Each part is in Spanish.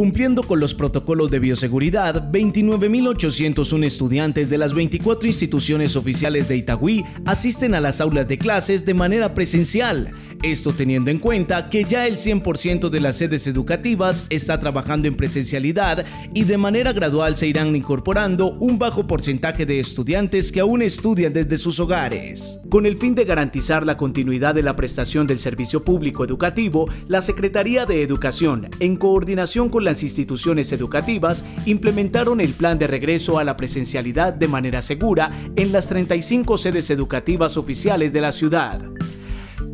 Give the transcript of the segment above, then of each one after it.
Cumpliendo con los protocolos de bioseguridad, 29.801 estudiantes de las 24 instituciones oficiales de Itagüí asisten a las aulas de clases de manera presencial, esto teniendo en cuenta que ya el 100% de las sedes educativas está trabajando en presencialidad y de manera gradual se irán incorporando un bajo porcentaje de estudiantes que aún estudian desde sus hogares. Con el fin de garantizar la continuidad de la prestación del servicio público educativo, la Secretaría de Educación, en coordinación con las instituciones educativas, implementaron el plan de regreso a la presencialidad de manera segura en las 35 sedes educativas oficiales de la ciudad.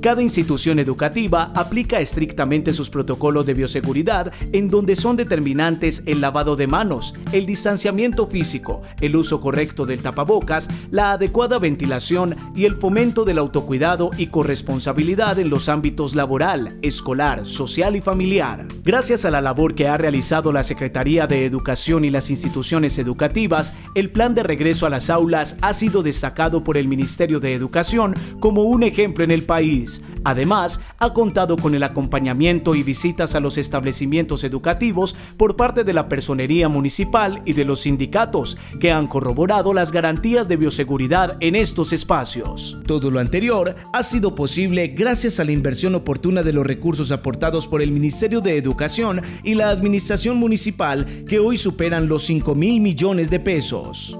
Cada institución educativa aplica estrictamente sus protocolos de bioseguridad en donde son determinantes el lavado de manos, el distanciamiento físico, el uso correcto del tapabocas, la adecuada ventilación y el fomento del autocuidado y corresponsabilidad en los ámbitos laboral, escolar, social y familiar. Gracias a la labor que ha realizado la Secretaría de Educación y las instituciones educativas, el plan de regreso a las aulas ha sido destacado por el Ministerio de Educación como un ejemplo en el país Además, ha contado con el acompañamiento y visitas a los establecimientos educativos por parte de la personería municipal y de los sindicatos, que han corroborado las garantías de bioseguridad en estos espacios. Todo lo anterior ha sido posible gracias a la inversión oportuna de los recursos aportados por el Ministerio de Educación y la Administración Municipal, que hoy superan los 5 mil millones de pesos.